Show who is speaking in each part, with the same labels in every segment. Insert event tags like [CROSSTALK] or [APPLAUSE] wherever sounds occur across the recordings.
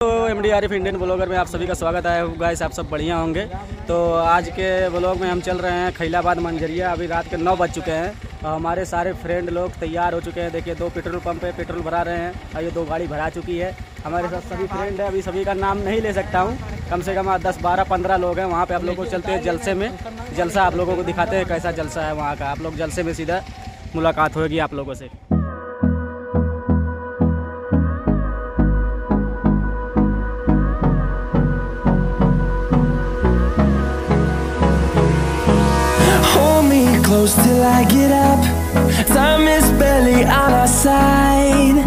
Speaker 1: तो M D Arif Indian blogger में आप सभी का स्वागत है। गाइस आप सब बढ़िया होंगे। तो आज के ब्लॉग में हम चल रहे हैं खैलाबाद मंजरिया अभी रात के नौ बज चुके हैं। और हमारे सारे फ्रेंड लोग तैयार हो चुके हैं। देखिए, दो पेट्रोल पंप पे पेट्रोल भरा रहे हैं। और ये दो गाड़ी भरा चुकी है। हमारे साथ सभी फ्रेंड है। अभी सभी का नाम नहीं ले सकता हूँ। कम से कम दस, बारह, पंद्रह लोग हैं। वहाँ पर आप लोगों को चलते हैं जलसे में। जलसा आप लोगों को दिखाते हैं कैसा जलसा है वहाँ का। आप लोग जलसे में सीधा मुलाकात होगी आप लोगों से।
Speaker 2: Close till I get up. Time is barely on our side.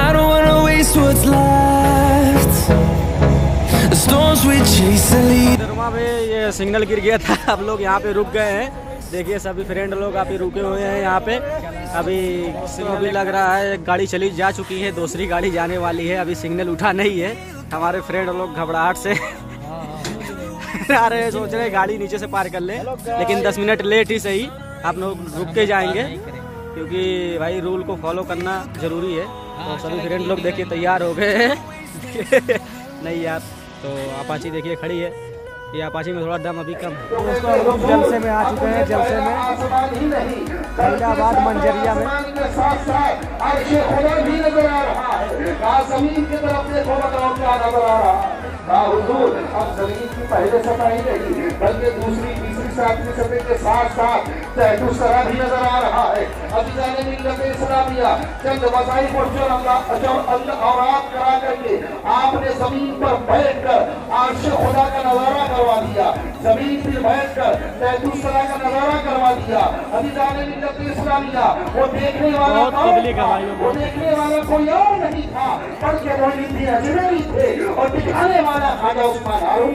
Speaker 2: I don't wanna waste what's left. The storms we chase are lead.
Speaker 1: दरमा में ये सिग्नल गिर गया था अब लोग यहाँ पे रुक गए हैं देखिए, सभी फ्रेंड लोग अभी रुके हुए हैं यहाँ पे अभी सिग्नल भी लग रहा है गाड़ी चली जा चुकी है, दूसरी गाड़ी जाने वाली है अभी सिग्नल उठा नहीं है हमारे फ्रेंड लोग घबराहट से आ रहे हैं, सोच रहे हैं गाड़ी नीचे से पार कर ले। लेकिन 10 मिनट लेट ही सही। आप लोग रुक के जाएँगे, क्योंकि भाई रूल को फॉलो करना ज़रूरी है। तो सभी फ्रेंड लोग देखिए, तैयार हो गए [LAUGHS] नहीं यार तो अपाची देखिए, खड़ी है। ये अपाची में थोड़ा दम अभी कम है। लोग जलसे में आ चुके हैं, जलसे में। फैजाबाद मंजरिया में।
Speaker 3: ज़मीन तरफ़ देखो बताओ की पहले सतह ही नहीं बल्कि दूसरी तीसरी सातवीं सतह के साथ साथ तहतु सरा भी नज़र आ रहा है। अभी जाने मिलत इस्लामिया चंद वसाई पर जो अल्लाह जो अल्लाह करा करके आपने ज़मीन पर बैठकर अर्श खुदा का नज़ारा करवा दिया। ज़मीन पर बैठ कर सरा का नज़ारा करवा दिया। अभी जाने मिलत इस्लामिया वो देखने वाला था? वो देखने वाला कोई और नहीं था। बल्कि वो निधि अजनबी थे और दिखाने वाला खाजा उस्मान हारून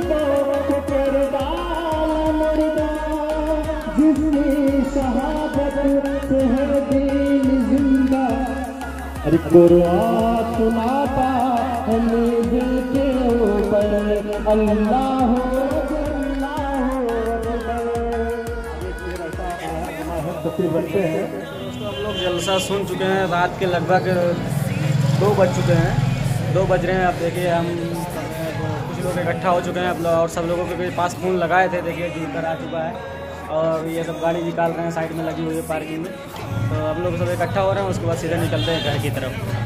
Speaker 4: सुनाता दिल के ऊपर अल्लाह
Speaker 1: दोस्तों हम लोग जलसा सुन चुके हैं, रात के लगभग दो बज चुके हैं। दो बज रहे हैं अब देखिए, हम, कुछ लोग इकट्ठा हो चुके हैं अब और सब लोगों के पास फ़ोन लगाए थे, देखिए जुड़ कर आ चुका है। और ये सब गाड़ी निकाल रहे हैं साइड में लगी हुई है पार्किंग में। तो हम लोग सब इकट्ठा हो रहे हैं, उसके बाद सीधे निकलते हैं घर की तरफ़।